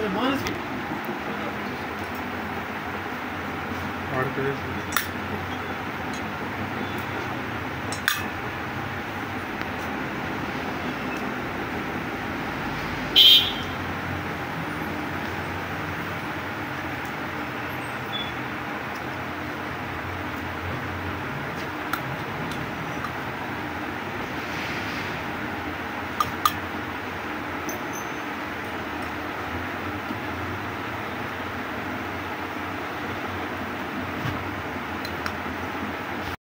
Süleymanız gibi. Arkadaşlar.